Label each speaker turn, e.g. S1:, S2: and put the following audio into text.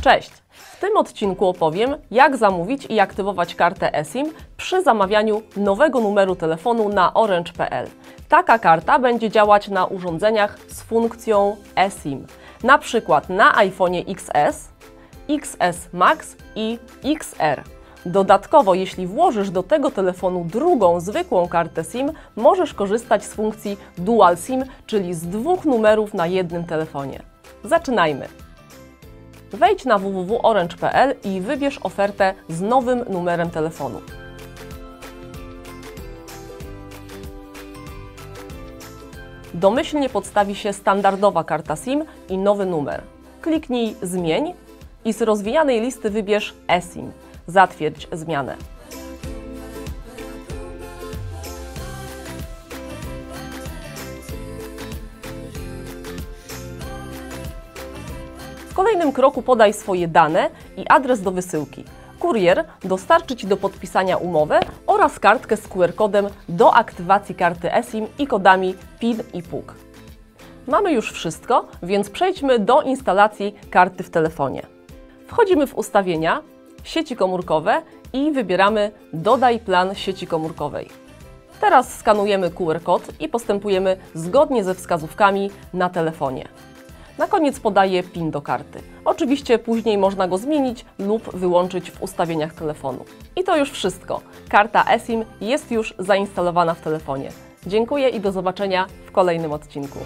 S1: Cześć! W tym odcinku opowiem, jak zamówić i aktywować kartę eSIM przy zamawianiu nowego numeru telefonu na orange.pl. Taka karta będzie działać na urządzeniach z funkcją eSIM, na przykład na iPhone XS, XS Max i XR. Dodatkowo, jeśli włożysz do tego telefonu drugą zwykłą kartę SIM, możesz korzystać z funkcji Dual SIM, czyli z dwóch numerów na jednym telefonie. Zaczynajmy! Wejdź na www.orange.pl i wybierz ofertę z nowym numerem telefonu. Domyślnie podstawi się standardowa karta SIM i nowy numer. Kliknij Zmień i z rozwijanej listy wybierz eSIM. Zatwierdź zmianę. Kolejnym kroku podaj swoje dane i adres do wysyłki. Kurier dostarczy Ci do podpisania umowę oraz kartkę z QR-kodem do aktywacji karty eSIM i kodami PIN i PUK. Mamy już wszystko, więc przejdźmy do instalacji karty w telefonie. Wchodzimy w ustawienia, sieci komórkowe i wybieramy Dodaj plan sieci komórkowej. Teraz skanujemy QR kod i postępujemy zgodnie ze wskazówkami na telefonie. Na koniec podaję PIN do karty. Oczywiście później można go zmienić lub wyłączyć w ustawieniach telefonu. I to już wszystko. Karta eSIM jest już zainstalowana w telefonie. Dziękuję i do zobaczenia w kolejnym odcinku.